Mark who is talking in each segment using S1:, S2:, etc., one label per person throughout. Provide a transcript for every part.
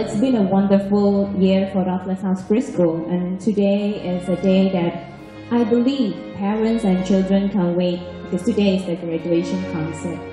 S1: it's been a wonderful year for Northwest House Preschool, and today is a day that I believe parents and children can't wait because today is the graduation concert.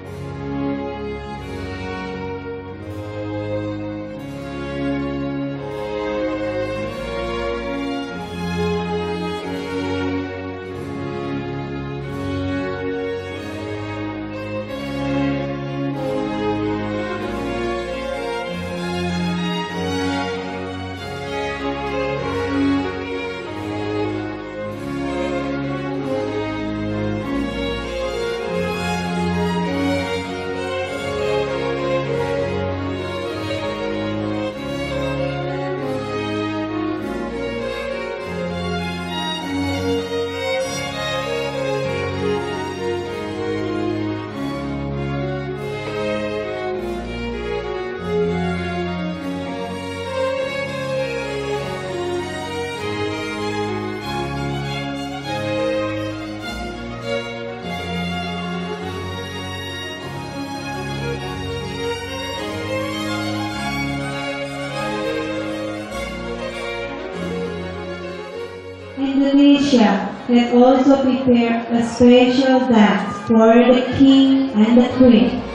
S2: Indonesia has also prepared a special dance for the king and the queen.